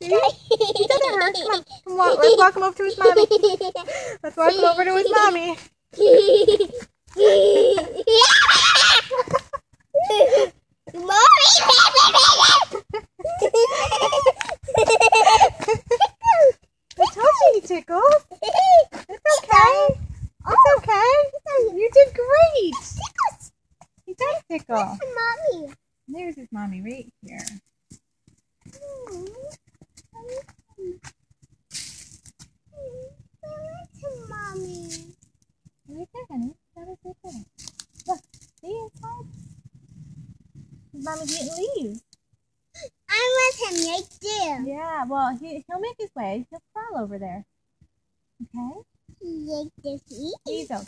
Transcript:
Come on. Come on. Let's walk him over to his mommy. Let's walk him over to his mommy. I told you he tickled. It's okay. It's okay. You did great. He does tickle. Mommy. There's his mommy right here. Mommy. Right there, honey. That is right there. Look. See inside? His mommy's leaves. I want him right there. Yeah, well, he, he'll make his way. He'll crawl over there. Okay? Like this. He's okay.